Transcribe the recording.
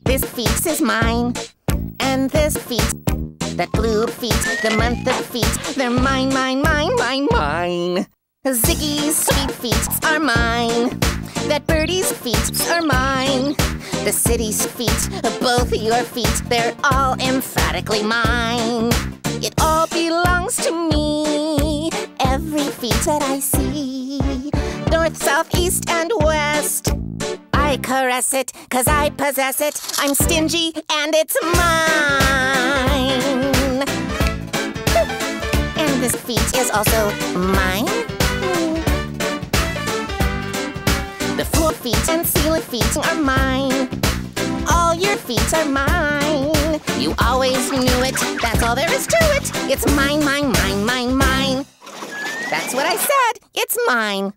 This feet is mine. And this feet, that blue feet, the month of feet, they're mine, mine, mine, mine, mine. Ziggy's sweet feet are mine. That birdie's feet are mine. The city's feet, both your feet, they're all emphatically mine. It all belongs to me. Every feet that I see, north, south, east, and west. I caress it, cause I possess it. I'm stingy and it's mine. And this feet is also mine. The floor feet and ceiling feet are mine. All your feet are mine. You always knew it. That's all there is to it. It's mine, mine, mine, mine, mine. That's what I said. It's mine.